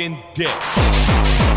dick. Dick.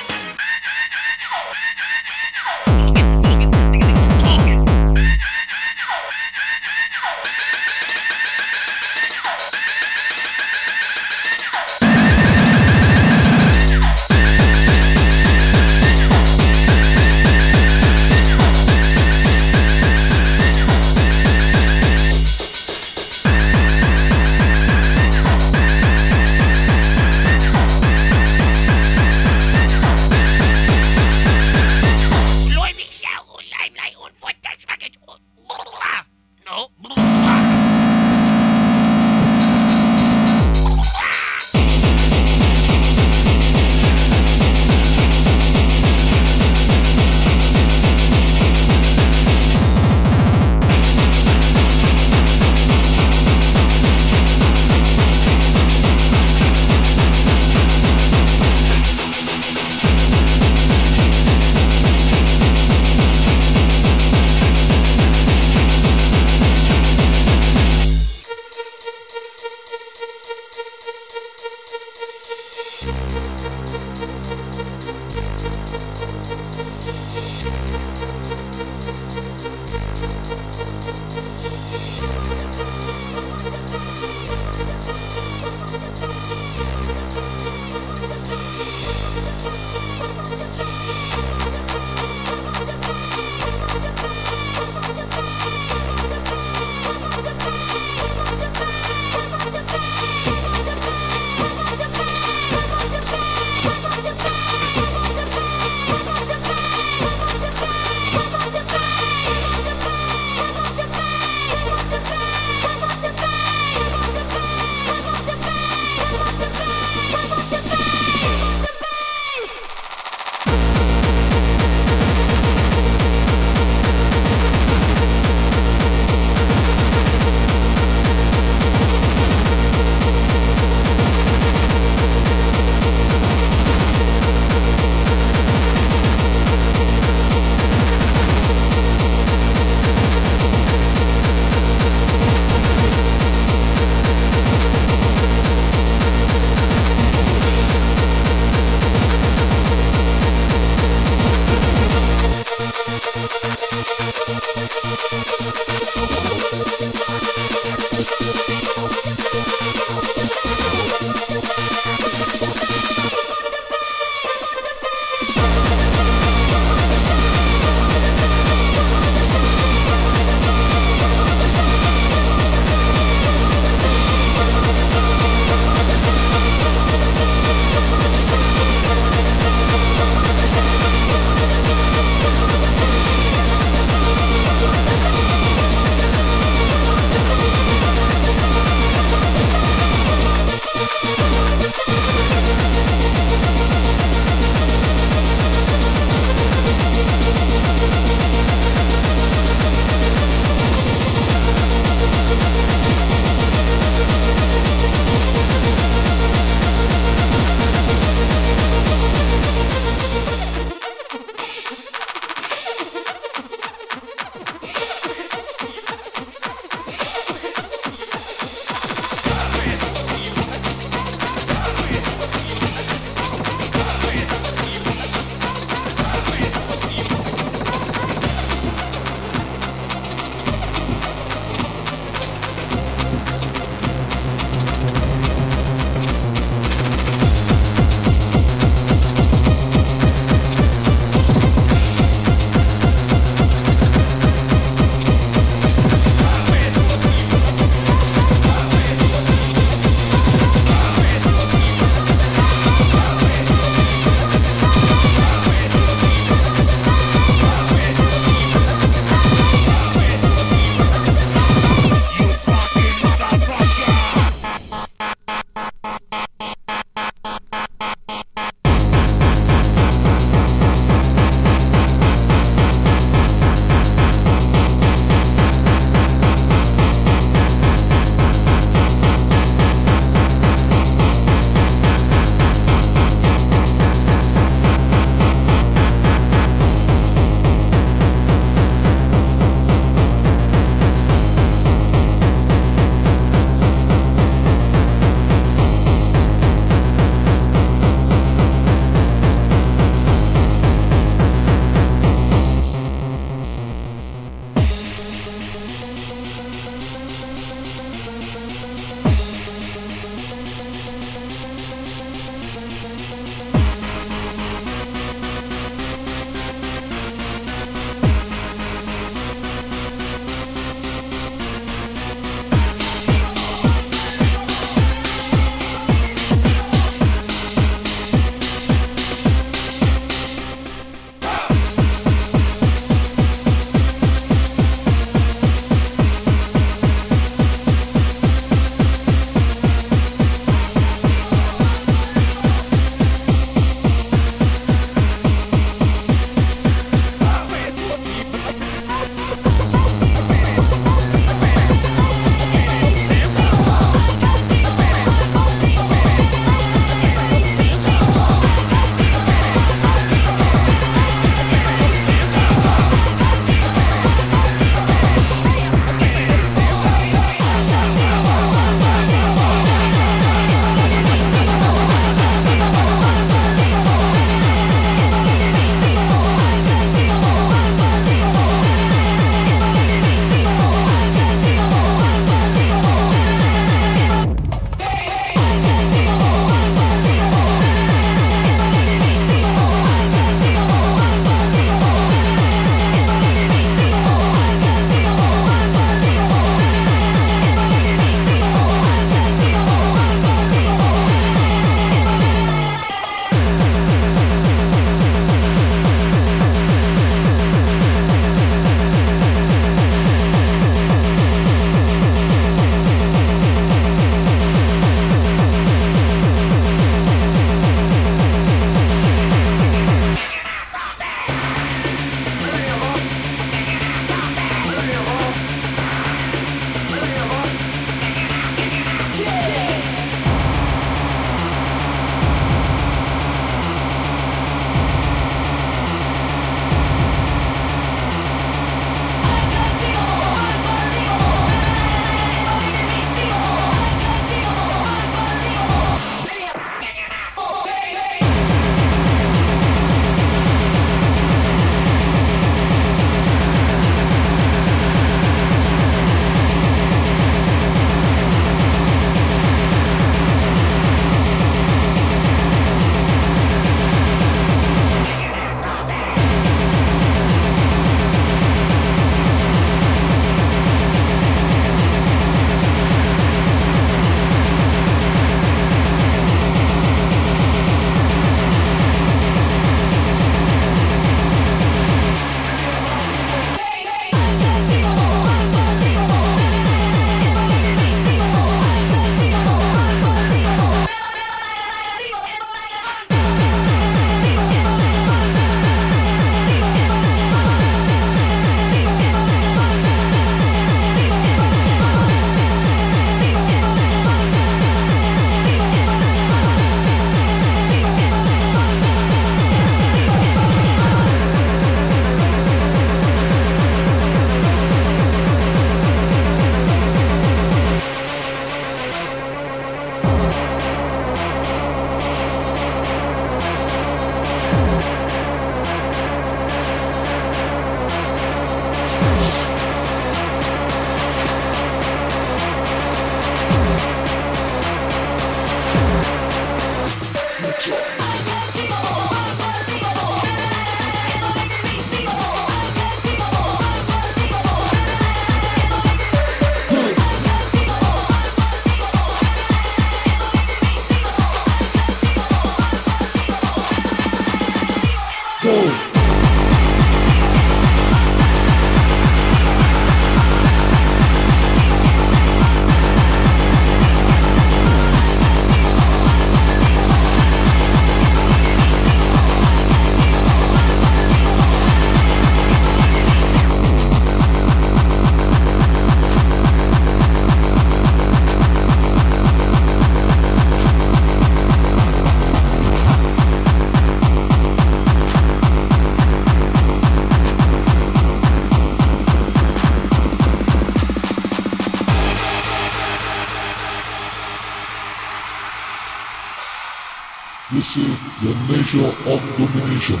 This is the nature of domination.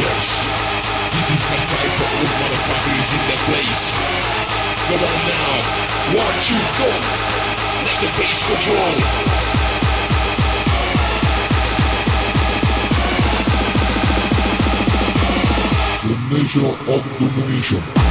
Yes, this is my fight for all the motherfuckers in the place. Come on now, one, two, go. Let the bass control. Nature of domination.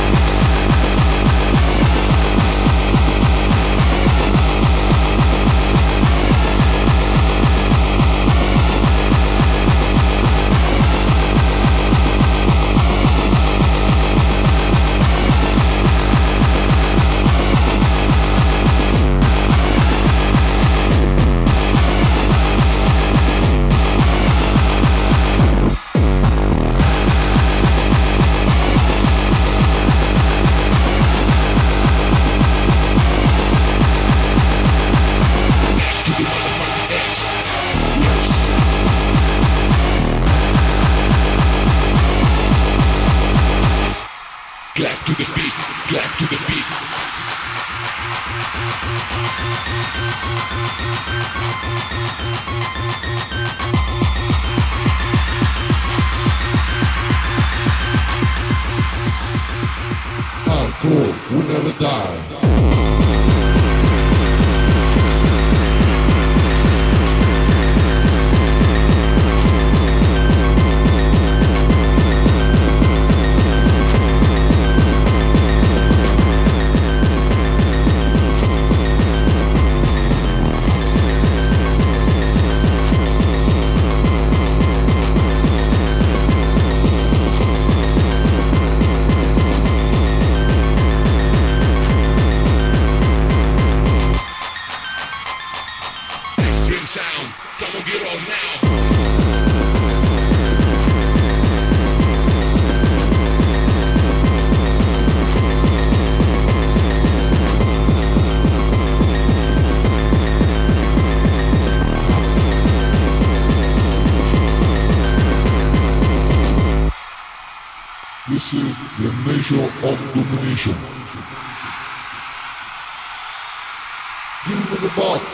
Of domination. Give me the box.